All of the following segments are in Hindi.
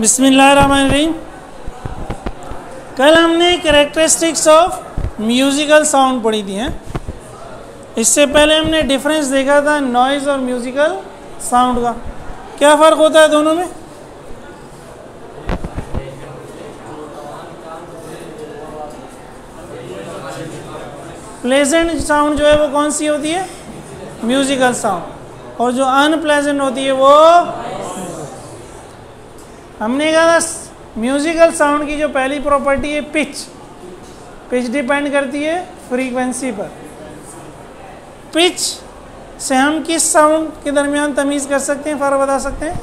बिस्मिल्लाहिर्रहमानिर्रहीम। कल हमने करेक्टरिस्टिक्स ऑफ़ म्यूज़िकल साउंड पढ़ी थी, हैं। इससे पहले हमने डिफरेंस देखा था नॉइज़ और म्यूज़िकल साउंड का। क्या फ़र्क होता है दोनों में? प्लेजेंट साउंड जो है वो कौन सी होती है? म्यूज़िकल साउंड और जो अनप्लेजेंट होती है वो हमने कहा था म्यूज़िकल साउंड की जो पहली प्रॉपर्टी है पिच पिच डिपेंड करती है फ्रीक्वेंसी पर. पिच से हम किस साउंड के दरमियान तमीज़ कर सकते हैं, फ़र्क बता सकते हैं?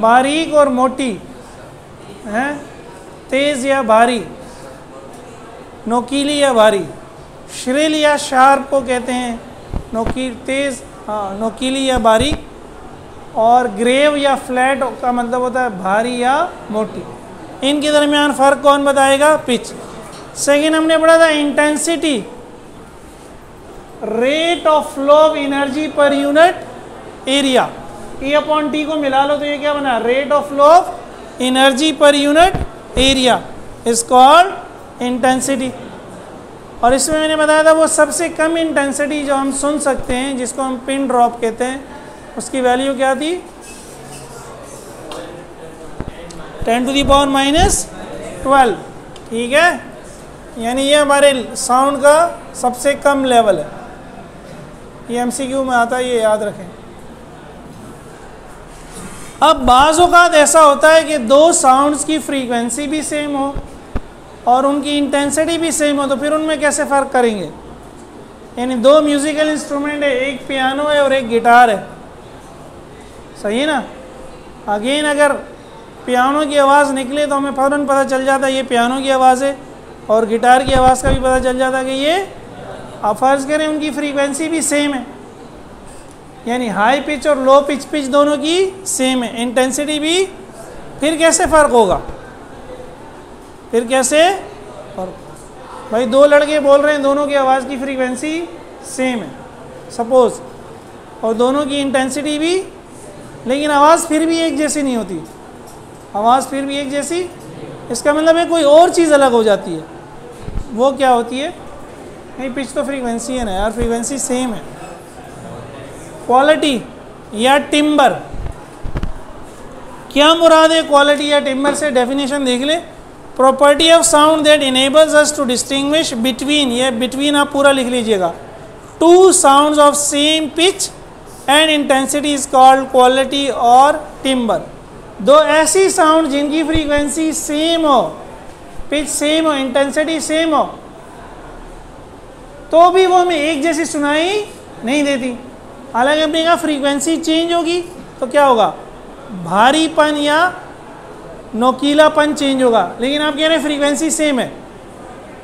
बारीक और मोटी, हैं? तेज़ या भारी, नोकीली या भारी, श्रिल या शार्प को कहते हैं, नोकी, तेज़ हाँ नोकीली या बारीक और ग्रेव या फ्लैट का मतलब होता है भारी या मोटी। इनके दरमियान फ़र्क कौन बताएगा? पिच सेकेंड हमने पढ़ा था intensity rate of flow of energy per unit area E upon T को मिला लो तो ये क्या बना? Rate of flow of energy per unit area is called intensity और इसमें मैंने बताया था वो सबसे कम इंटेंसिटी जो हम सुन सकते हैं, जिसको हम पिन ड्रॉप कहते हैं उसकी वैल्यू क्या थी? Ten to the power minus twelve ठीक है? यानी ये हमारे साउंड का सबसे कम लेवल है। ये एमसीक्यू में आता है, ये याद रखें। अब बाज़ ऐसा होता है कि दो साउंड्स की फ्रीक्वेंसी भी सेम हो और उनकी इंटेंसिटी भी सेम हो तो फिर उनमें कैसे फ़र्क करेंगे? यानी दो म्यूज़िकल इंस्ट्रूमेंट है, एक पियानो है और एक गिटार है। सही है ना? अगेन अगर पियानो की आवाज़ निकले तो हमें फ़ौरन पता चल जाता है ये पियानो की आवाज़ है और गिटार की आवाज़ का भी पता चल जाता है कि ये, आप फ़र्ज़ करें उनकी फ्रीक्वेंसी भी सेम है। यानी हाई पिच और लो पिच पिच दोनों की सेम है। इंटेंसिटी भी, फिर कैसे फ़र्क होगा? फिर कैसे फ़र्क भाई दो लड़के बोल रहे हैं, दोनों की आवाज़ की फ्रीक्वेंसी सेम है। सपोज़ और दोनों की इंटेंसिटी भी लेकिन आवाज़ फिर भी एक जैसी नहीं होती। आवाज़ फिर भी एक जैसी, इसका मतलब है कोई और चीज़ अलग हो जाती है। वो क्या होती है? नहीं, पिच तो फ्रीक्वेंसी है ना यार फ्रीक्वेंसी सेम है। क्वालिटी या टिम्बर क्या मुराद है क्वालिटी या टिम्बर से? डेफिनेशन देख ले। Property of sound that enables us to distinguish between ये बिटवीन आप पूरा लिख लीजिएगा। Two sounds of same pitch and intensity is called quality और टिम्बर दो ऐसी साउंड जिनकी फ्रीक्वेंसी सेम हो पिच सेम हो इंटेंसिटी सेम हो तो भी वो हमें एक जैसी सुनाई नहीं देती। हालाँकि अपने कहा फ्रीक्वेंसी चेंज होगी तो क्या होगा? भारीपन या नोकीलापन चेंज होगा। लेकिन आप कह रहे हैं फ्रीक्वेंसी सेम है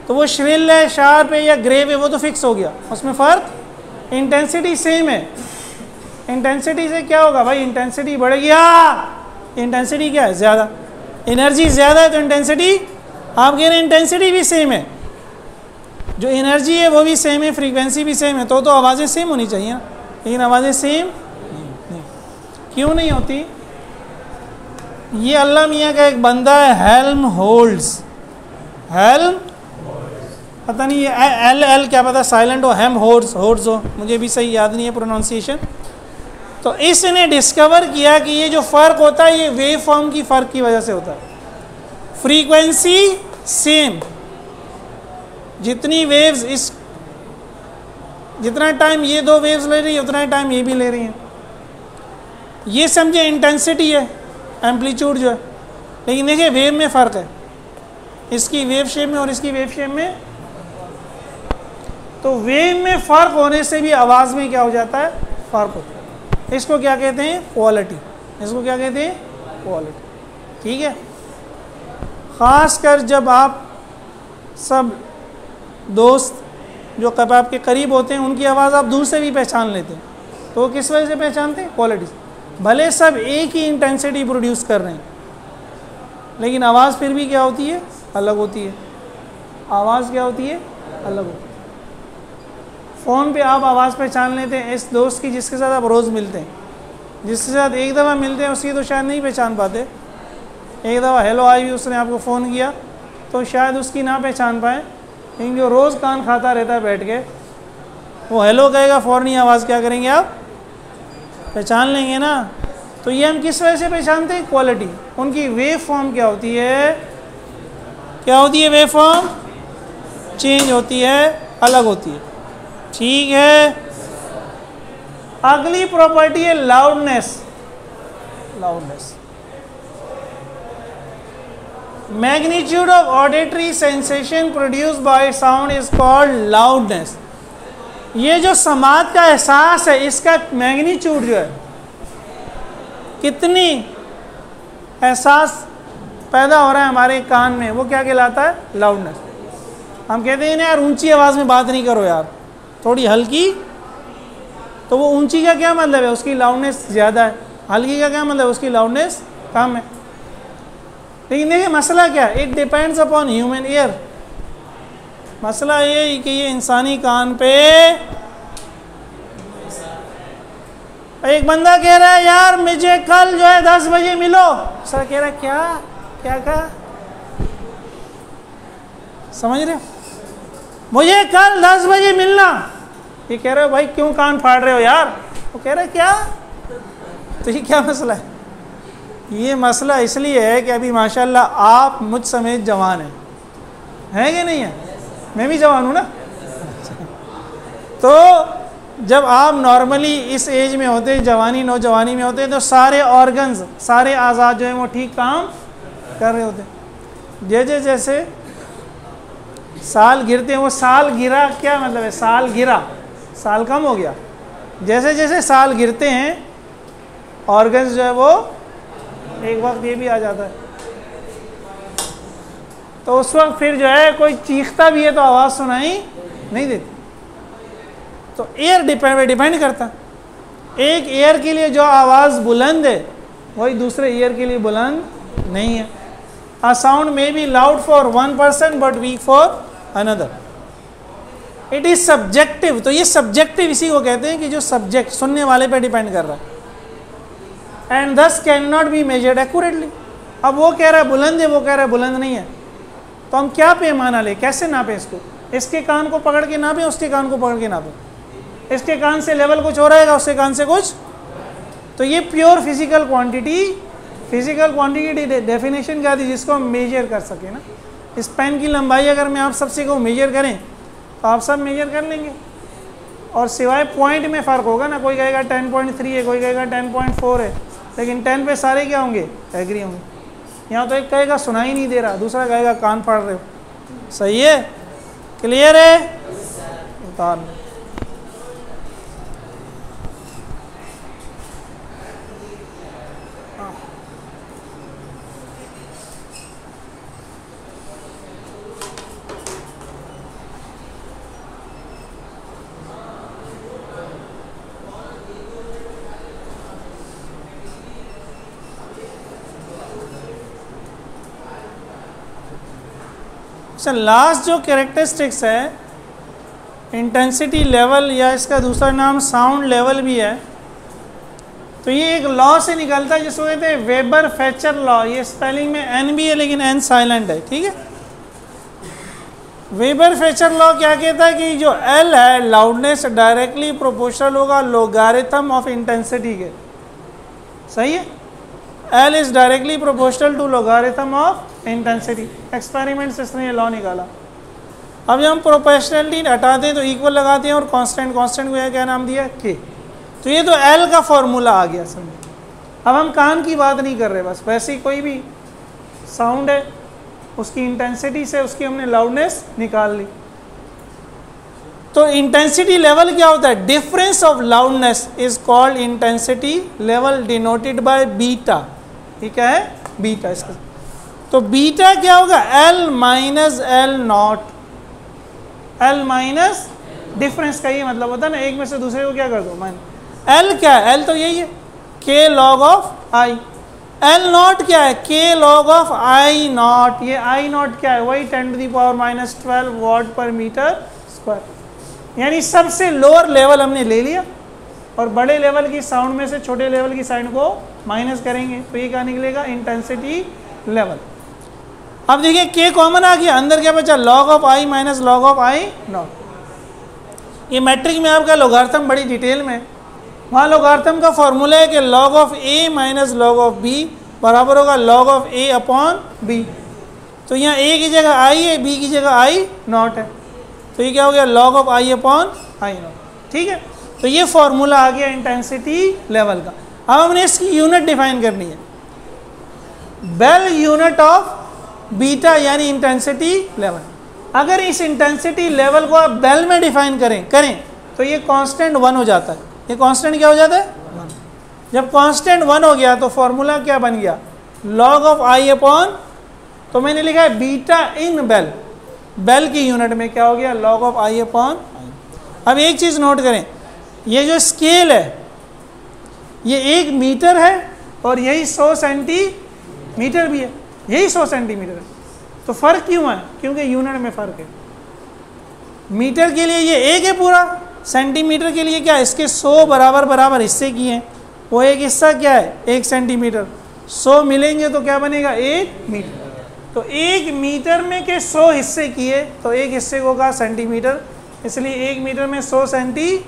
तो वो श्रिल है शार्प है या ग्रेव है, वो तो फिक्स हो गया। उसमें फ़र्क इंटेंसिटी सेम है। इंटेंसिटी से क्या होगा भाई? इंटेंसिटी बढ़ गया इंटेंसिटी क्या है? ज़्यादा। एनर्जी ज़्यादा है तो इंटेंसिटी आप कह रहे हैं इंटेंसिटी भी सेम है। जो एनर्जी है वो भी सेम है फ्रीक्वेंसी भी सेम है तो तो आवाज़ें सेम होनी चाहिए। ना लेकिन आवाज़ें सेम नहीं। क्यों नहीं होती? ये अल्लाह मियाँ का एक बंदा है हेल्म होल्ड्स हेल्म पता नहीं ये एल एल क्या पता? साइलेंट हो हेम होल्ड्स होल्ड्स हो। मुझे भी सही याद नहीं है प्रोनाउंसिएशन तो इसने डिस्कवर किया कि ये जो फ़र्क होता है, ये वेव फॉर्म की फ़र्क की वजह से होता है। फ्रीक्वेंसी सेम जितनी वेव्स इस, जितना टाइम ये दो वेव्स ले रही है, उतना टाइम ये भी ले रही हैं। ये समझे इंटेंसिटी है एम्पलीट्यूड जो है। लेकिन देखिए वेव में फ़र्क है। इसकी वेव शेप में और इसकी वेव शेप में। तो वेव में फ़र्क होने से भी आवाज़ में क्या हो जाता है? फ़र्क होता है। इसको क्या कहते हैं? क्वालिटी इसको क्या कहते हैं? क्वालिटी ठीक है? ख़ास कर जब आप सब दोस्त जो कब आपके करीब होते हैं, उनकी आवाज़ आप दूर से भी पहचान लेते हैं। तो किस वजह से पहचानते हैं? क्वालिटी भले सब एक ही इंटेंसिटी प्रोड्यूस कर रहे हैं, लेकिन आवाज़ फिर भी क्या होती है? अलग होती है। आवाज़ क्या होती है? अलग होती है। फ़ोन पे आप आवाज़ पहचान लेते हैं, इस दोस्त की जिसके साथ आप रोज़ मिलते हैं। जिसके साथ एक दफ़ा मिलते हैं, उसकी तो शायद नहीं पहचान पाते। एक दफ़ा हेलो आई भी उसने आपको फ़ोन किया तो शायद उसकी ना पहचान पाए, लेकिन जो रोज़ कान खाता रहता है बैठ के, वो हेलो कहेगा, फ़ौरनी आवाज़ क्या करेंगे आप? पहचान लेंगे ना। तो ये हम किस वजह से पहचानते हैं? क्वालिटी उनकी वेव फॉर्म क्या होती है? क्या होती है वेव फॉर्म चेंज होती है, अलग होती है। ठीक है। अगली प्रॉपर्टी है loudness loudness magnitude of auditory sensation produce by sound is called loudness ये जो समाज का एहसास है, इसका मैग्नीट्यूड जो है, कितनी एहसास पैदा हो रहा है हमारे कान में, वो क्या कहलाता है? लाउडनेस हम कहते हैं यार ऊँची आवाज़ में बात नहीं करो यार। थोड़ी हल्की तो वो ऊँची का क्या मतलब है? उसकी लाउडनेस ज़्यादा है। हल्की का क्या मतलब है? उसकी लाउडनेस कम है। लेकिन देखिए, मसला क्या है? It depends upon human ear मसला ये कि ये इंसानी कान पे एक बंदा कह रहा है, यार, मुझे कल जो है दस बजे मिलो। सर कह रहा है, क्या? क्या कहा? समझ रहे हो? मुझे कल दस बजे मिलना। ये कह रहे हो, भाई, क्यों कान फाड़ रहे हो यार? वो कह रहे, क्या? तो ये क्या मसला है? ये मसला इसलिए है कि अभी, माशाल्लाह, आप मुझ समेत जवान हैं। हैं कि नहीं है? मैं भी जवान हूँ ना? तो जब आप नॉर्मली इस एज में होते हैं, जवानी, नौजवानी में होते हैं तो सारे ऑर्गन्स सारे आज़ाद जो हैं, वो ठीक काम कर रहे होते जैसे जैसे साल गिरते हैं, वो साल गिरा, क्या मतलब है? साल गिरा। साल कम हो गया। जैसे जैसे साल गिरते हैं ऑर्गन्स जो है वो एक वक्त ये भी आ जाता है। तो उस वक्त फिर जो है, कोई चीखता भी है तो आवाज़ सुनाई नहीं देती। तो एयर डिपेंड डिपेंड करता। एक एयर के लिए जो आवाज़ बुलंद है, वही दूसरे ईयर के लिए बुलंद नहीं है। A sound may be loud for one person but weak for another it is subjective तो ये सब्जेक्टिव इसी को कहते हैं कि जो सब्जेक्ट सुनने वाले पे डिपेंड कर रहा है। And this can not be measured accurately अब वो कह रहा है, बुलंद है, वो कह रहा है, बुलंद नहीं है। तो हम क्या पैमाना ले? कैसे नापे इसको? इसके कान को पकड़ के नापे, उसके कान को पकड़ के नापे? इसके कान से लेवल कुछ हो रहेगा उसके कान से कुछ? तो ये pure physical quantity physical quantity definition क्या थी जिसको हम मेजर कर सके ना? इस पेन की लंबाई अगर मैं आप सबसे को मेजर करें तो आप सब मेजर कर लेंगे। और सिवाय पॉइंट में फ़र्क होगा ना, कोई कहेगा टेन पॉइंट थ्री है, कोई कहेगा टेन पॉइंट फोर है, लेकिन टेन पे सारे क्या होंगे? एग्री होंगे। यहाँ तो एक कहेगा, सुनाई नहीं दे रहा। दूसरा कहेगा, कान फाड़ रहे हो। सही है? क्लियर है? उतार सर लास्ट जो कैरेक्टरिस्टिक्स है इंटेंसिटी लेवल या इसका दूसरा नाम साउंड लेवल भी है तो ये एक लॉ से निकलता है, जिसको कहते हैं वेबर फैचर लॉ ये स्पेलिंग में एन भी है, लेकिन एन साइलेंट है, ठीक है? वेबर फैचर लॉ क्या कहता है कि जो एल है लाउडनेस डायरेक्टली प्रोपोर्शनल होगा लोगारिथम ऑफ़ इंटेंसिटी के। सही है? L is directly proportional to logarithm of intensity experiment से इसने ये लॉ निकाला। अब जब हम प्रोपोर्शनलिटी हटाते हैं तो इक्वल लगाते हैं और कांस्टेंट कांस्टेंट को यह क्या नाम दिया? के तो ये तो एल का फॉर्मूला आ गया समझ। अब हम कान की बात नहीं कर रहे, बस वैसे कोई भी साउंड है, उसकी इंटेंसिटी से उसकी हमने लाउडनेस निकाल ली। तो इंटेंसिटी लेवल क्या होता है? Difference of loudness is called intensity level denoted by beta ठीक है? बीटा इसका तो बीटा क्या होगा? L minus L nought L minus difference का ये मतलब होता है ना, एक में से दूसरे को क्या कर दो? माइनस एल क्या है? एल तो यही है। K log of I L nought क्या है? के लॉग ऑफ़ आई नॉट ये आई नॉट क्या है? वही ten to the power minus twelve watt per metre square यानी सबसे लोअर लेवल हमने ले लिया और बड़े लेवल की साउंड में से छोटे लेवल की साउंड को माइनस करेंगे तो ये क्या निकलेगा? इंटेंसिटी लेवल अब देखिए के कॉमन आ गया। अंदर क्या बचा? Log of I minus log of I nought ये मैट्रिक में आपका लोगार्थम बड़ी डिटेल में वहाँ लोगार्थम का फॉर्मूला है कि log of A minus log of B बराबर होगा log of A upon B तो यहाँ ए की जगह आई है बी की जगह आई नॉट है। तो ये क्या हो गया? Log of I upon I nought ठीक है? तो ये फॉर्मूला आ गया इंटेंसिटी लेवल का। अब हमने इसकी यूनिट डिफाइन करनी है। बेल यूनिट ऑफ़ बीटा यानी इंटेंसिटी लेवल अगर इस इंटेंसिटी लेवल को आप बेल में डिफाइन करें करें तो ये कांस्टेंट वन हो जाता है। ये कांस्टेंट क्या हो जाता है? जब कांस्टेंट वन हो गया तो फॉर्मूला क्या बन गया? लॉग ऑफ़ आई अपॉन तो मैंने लिखा है बीटा इन बेल बेल की यूनिट में क्या हो गया? लॉग ऑफ़ आई अपॉन अब एक चीज़ नोट करें, ये जो स्केल है, ये एक मीटर है और यही सौ सेंटीमीटर भी है। यही सौ सेंटीमीटर है। तो फ़र्क क्यों है? क्योंकि यूनिट में फ़र्क है। मीटर के लिए ये एक है पूरा। सेंटीमीटर के लिए क्या? इसके सौ बराबर बराबर हिस्से किए हैं। वो एक हिस्सा क्या है? एक सेंटीमीटर सौ मिलेंगे तो क्या बनेगा? एक मीटर तो एक मीटर में के सौ हिस्से किए तो एक हिस्से को कहा सेंटीमीटर इसलिए एक मीटर में सौ सेंटी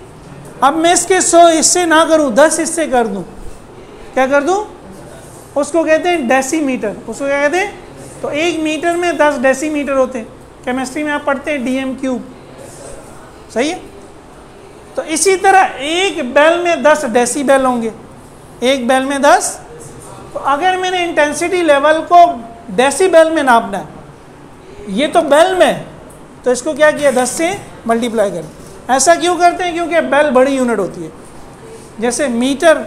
अब मैं इसके सौ हिस्से ना करूँ, दस हिस्से कर दूँ। क्या कर दूँ? उसको कहते हैं डेसीमीटर उसको क्या कहते हैं? तो एक मीटर में दस डेसीमीटर होते हैं। केमिस्ट्री में आप पढ़ते हैं डीएम क्यूब सही है? तो इसी तरह एक बेल में दस डेसीबेल होंगे। एक बेल में दस। तो अगर मैंने इंटेंसिटी लेवल को डेसीबेल में नापना है, ये तो बेल में तो इसको क्या किया? दस से मल्टीप्लाई कर ऐसा क्यों करते हैं? क्योंकि बेल बड़ी यूनिट होती है। जैसे मीटर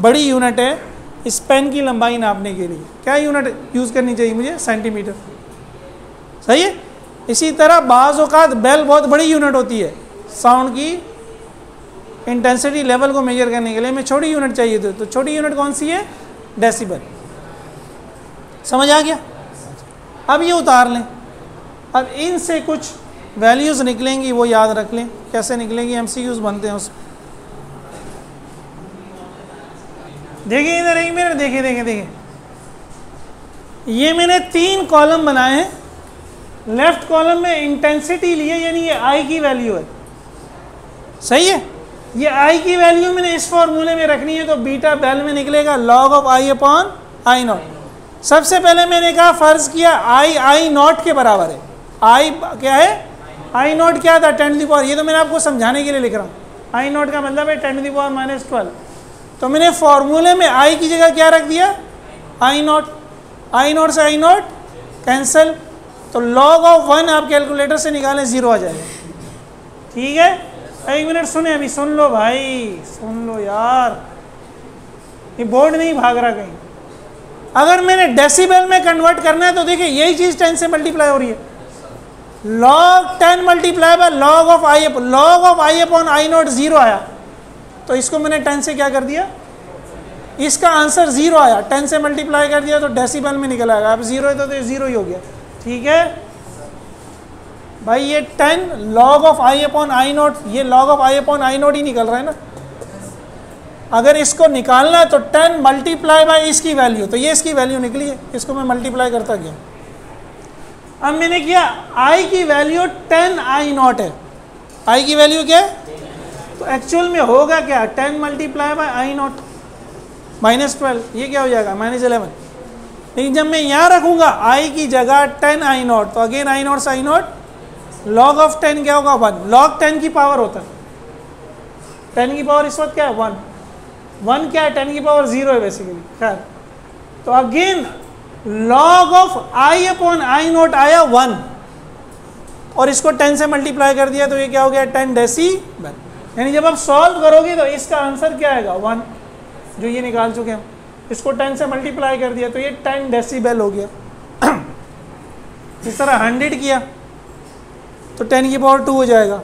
बड़ी यूनिट है इस पेन की लंबाई नापने के लिए। क्या यूनिट यूज़ करनी चाहिए मुझे? सेंटीमीटर सही है? इसी तरह बाज़ अवत बेल बहुत बड़ी यूनिट होती है। साउंड की इंटेंसिटी लेवल को मेजर करने के लिए हमें छोटी यूनिट चाहिए थी तो छोटी यूनिट कौन सी है? डेसिबल समझ आ गया? अब ये उतार लें। अब इनसे कुछ वैल्यूज़ निकलेंगी, वो याद रख लें। कैसे निकलेंगी? एम बनते हैं उसमें देखिए, इधर एक मिनट देखिए देखिए देखिए। ये मैंने तीन कॉलम बनाए हैं। लेफ़्ट कॉलम में इंटेंसिटी लिए, यानी ये आई की वैल्यू है। सही है? ये आई की वैल्यू मैंने इस फॉर्मूले में रखनी है तो बीटा बेल में निकलेगा log of I upon I nought सबसे पहले मैंने कहा, फ़र्ज़ किया आई आई नॉट के बराबर है। आई क्या है? आई नॉट क्या था टेन दी पावर ये तो मैंने आपको समझाने के लिए लिख रहा हूँ। आई नॉट का मतलब है ten the power minus twelve तो मैंने फॉर्मूले में आई की जगह क्या रख दिया? आई नॉट आई नॉट से आई नॉट कैंसिल तो लॉग ऑफ़ वन आप कैलकुलेटर से निकालें ज़ीरो आ जाएगा। ठीक है? एक मिनट सुने अभी, सुन लो भाई, सुन लो यार। ये बोर्ड नहीं भाग रहा कहीं। अगर मैंने डेसिबल में कन्वर्ट करना है तो देखिए, यही चीज़ टेन से मल्टीप्लाई हो रही है। Log ten multiply by log of I log of I upon I nought zero आया। तो इसको मैंने टेन से क्या कर दिया? इसका आंसर ज़ीरो आया। टेन से मल्टीप्लाई कर दिया तो डेसिबल में निकल आएगा। अब ज़ीरो है तो, तो ज़ीरो ही हो गया। ठीक है? भाई ये ten log of I upon I nought ये log of I upon I nought ही निकल रहा है ना? अगर इसको निकालना है तो टेन मल्टीप्लाई बाय इसकी वैल्यू तो ये इसकी वैल्यू निकली है। इसको मैं मल्टीप्लाई करता गया। अब मैंने किया आई की वैल्यू टेन आई नॉट है। आई की वैल्यू क्या है? तो एक्चुअल में होगा क्या? Ten multiply by I nought minus twelve ये क्या हो जाएगा? माइनस इलेवन लेकिन जब मैं यहाँ रखूँगा आई की जगह टेन आई नॉट तो again I nought I nought log of ten क्या होगा? वन लॉग टेन की पावर होता है। टेन की पावर इस वक्त क्या है? वन वन क्या है? टेन की पावर ज़ीरो है बेसिकली खैर. तो again log of I upon I nought आया वन और इसको टेन से मल्टीप्लाई कर दिया तो ये क्या हो गया? टेन डेसी यानी जब आप सॉल्व करोगे तो इसका आंसर क्या आएगा? वन जो ये निकाल चुके हम इसको टेन से मल्टीप्लाई कर दिया तो ये टेन डेसीबेल हो गया। इस तरह हंड्रेड किया तो टेन की पावर टू हो जाएगा।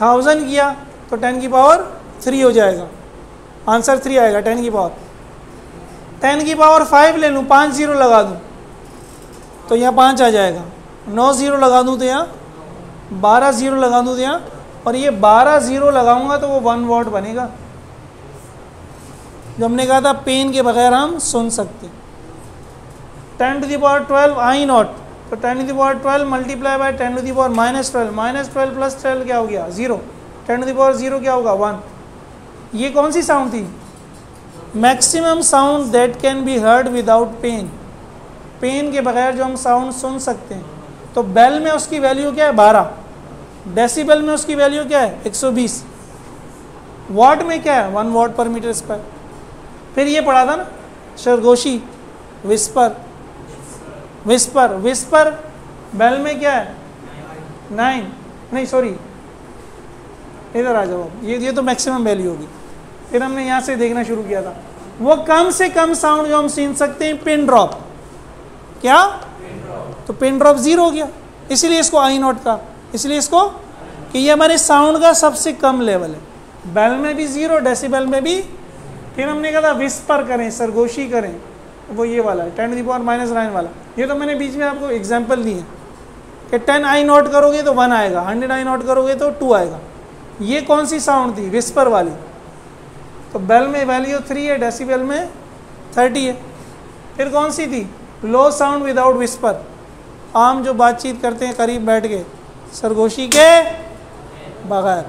थाउज़ेंड किया तो टेन की पावर थ्री हो जाएगा। आंसर थ्री आएगा टेन की पावर टेन की पावर फाइव ले लूँ, पाँच ज़ीरो लगा दूँ तो यहाँ पाँच आ जाएगा। नौ ज़ीरो लगा दूँ तो यहाँ बारह ज़ीरो लगा दूँ तो यहाँ और ये बारह ज़ीरो लगाऊँगा तो वो वन वॉट बनेगा। जो हमने कहा था पेन के बगैर हम सुन सकते। Ten to the power twelve I nought तो ten to the power twelve multiply by ten to the power minus twelve minus twelve plus twelve क्या हो गया? Zero ten to the power zero क्या होगा? वन ये कौन सी साउंड थी? Maximum sound that can be heard without pain pain के बगैर जो हम साउंड सुन सकते हैं। तो बेल में उसकी वैल्यू क्या है? बारह। डेसीबल में उसकी वैल्यू क्या है? 120 वॉट में क्या है? One watt per meter square. फिर ये पढ़ा था ना? शरगोशी विस्पर। विस्पर विस्पर बेल में क्या है? नाइन। नहीं सॉरी। इधर आ जाओ। ये ये तो मैक्सिमम वैल्यू होगी। फिर हमने यहाँ से देखना शुरू किया था। वो कम से कम साउंड जो हम सीन सकते हैं पिन ड्रॉप। क्या? पिन तो पिन ड्रॉप ज़ीरो हो गया। इसीलिए इसको आई नॉट का इसलिए इसको कि ये हमारे साउंड का सबसे कम लेवल है। बेल में भी ज़ीरो डेसिबल में भी। फिर हमने कहा था विस्पर करें, सरगोशी करें। वो ये वाला है ten the power minus nine वाला। ये तो मैंने बीच में आपको एग्ज़ाम्पल दिए कि टेन आई नोट करोगे तो वन आएगा हंड्रेड आई नोट करोगे तो टू आएगा। ये कौन सी साउंड थी? विस्पर वाली। तो बेल में वैल्यू थ्री है डेसीबल में थर्टी है। फिर कौन सी थी? लो साउंड विदाउट विस्पर आम जो बातचीत करते हैं, करीब बैठ के सरगोशी के बगैर।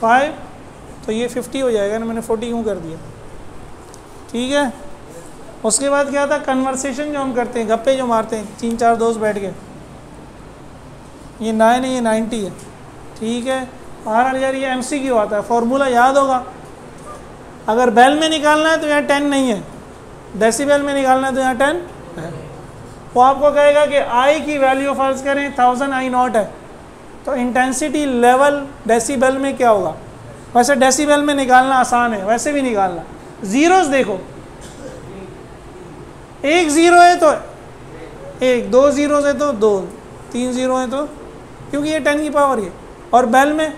फाइव तो ये फिफ्टी हो जाएगा ना, मैंने फोर्टी क्यों कर दिया? ठीक है? उसके बाद क्या था? कन्वर्सेशन जो हम करते हैं, गप्पे जो मारते हैं, तीन चार दोस्त बैठ के। ये नाइन है, ये नाइन्टी है। ठीक है? आर यार, ये एम सी क्यू आता है। फॉर्मूला याद होगा। अगर बेल में निकालना है तो यहाँ टेन नहीं है। डेसीबेल में निकालना है तो यहाँ टेन वो आपको कहेगा कि आई की वैल्यू फ़र्ज़ करें थाउज़ेंड आई नॉट है। तो इंटेंसिटी लेवल डेसीबेल में क्या होगा? वैसे डेसीबेल में निकालना आसान है, वैसे भी निकालना। ज़ीरोस देखो। एक ज़ीरो है तो एक, दो ज़ीरोस है तो दो, तीन ज़ीरो है तो क्योंकि ये टेन की पावर है और बेल में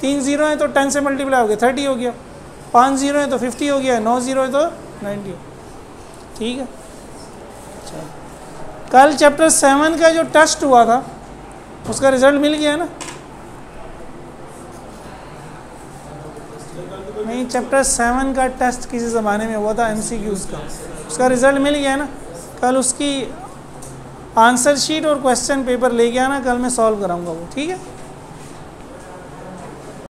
तीन ज़ीरो है तो टेन से मल्टीप्लाई हो गया थर्टी हो गया। पाँच ज़ीरो है तो फिफ्टी हो गया, नौ ज़ीरो है तो नाइन्टी ठीक है? कल चैप्टर सेवन का जो टेस्ट हुआ था, उसका रिज़ल्ट मिल गया ना? नहीं चैप्टर सेवन का टेस्ट किसी ज़माने में हुआ था एम का। उसका रिज़ल्ट मिल गया ना? कल उसकी आंसर शीट और क्वेश्चन पेपर ले गया ना कल मैं सॉल्व कराऊँगा वो, ठीक है?